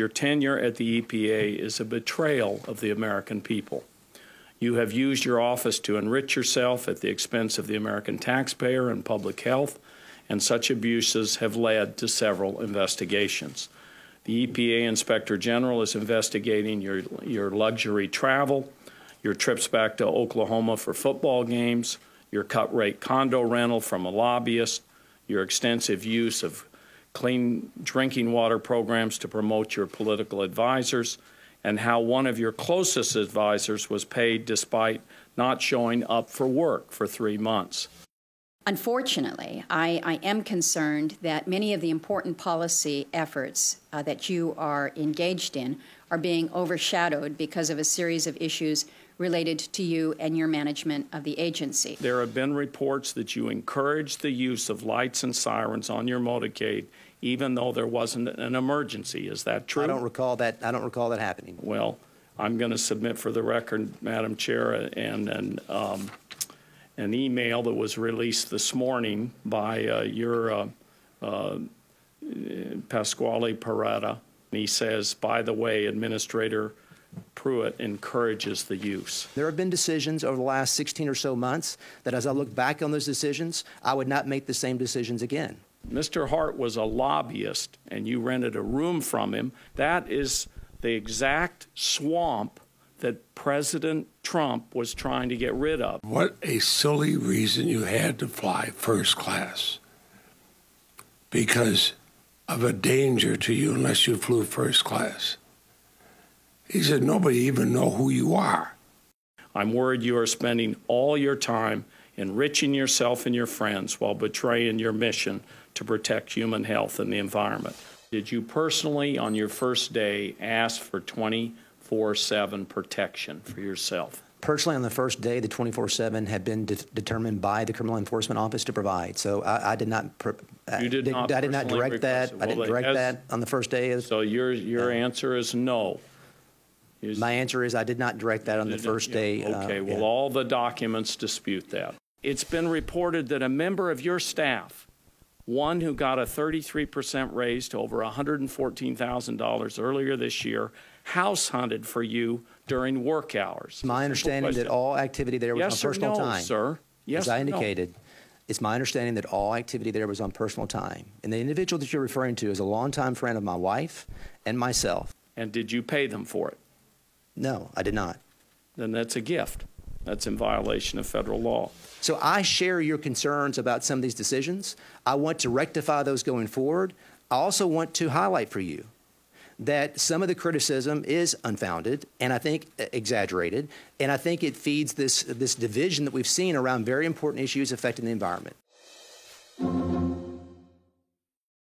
Your tenure at the EPA is a betrayal of the American people. You have used your office to enrich yourself at the expense of the American taxpayer and public health, and such abuses have led to several investigations. The EPA Inspector General is investigating your, your luxury travel, your trips back to Oklahoma for football games, your cut rate condo rental from a lobbyist, your extensive use of clean drinking water programs to promote your political advisors, and how one of your closest advisors was paid despite not showing up for work for three months. Unfortunately, I, I, am concerned that many of the important policy efforts uh, that you are engaged in are being overshadowed because of a series of issues related to you and your management of the agency. There have been reports that you encouraged the use of lights and sirens on your motorcade even though there wasn't an emergency. Is that true? I don't recall that. I don't recall that happening. Well, I'm going to submit for the record, Madam Chair, and, and um, an email that was released this morning by uh, your uh, uh, Pasquale Perrotta. He says, by the way, Administrator Pruitt encourages the use. There have been decisions over the last 16 or so months that, as I look back on those decisions, I would not make the same decisions again. Mr. Hart was a lobbyist and you rented a room from him. That is the exact swamp that President Trump was trying to get rid of. What a silly reason you had to fly first class. Because of a danger to you unless you flew first class. He said, nobody even know who you are. I'm worried you are spending all your time enriching yourself and your friends while betraying your mission to protect human health and the environment. Did you personally, on your first day, ask for 24 7 protection for yourself? Personally, on the first day, the 24 7 had been de determined by the Criminal Enforcement Office to provide. So I, I did not. you did, did not. I did not direct that. Well, I didn't direct has, that on the first day. so your your uh, answer is no. Is, my answer is I did not direct that on the first day. Uh, okay. Uh, well, yeah. all the documents dispute that. It's been reported that a member of your staff one who got a 33% raise to over $114,000 earlier this year, house hunted for you during work hours. My understanding that all activity there was yes on personal no, time. sir. Yes As I indicated, no. it's my understanding that all activity there was on personal time. And the individual that you're referring to is a longtime friend of my wife and myself. And did you pay them for it? No, I did not. Then that's a gift. That's in violation of federal law. So I share your concerns about some of these decisions. I want to rectify those going forward. I also want to highlight for you that some of the criticism is unfounded and I think exaggerated, and I think it feeds this, this division that we've seen around very important issues affecting the environment.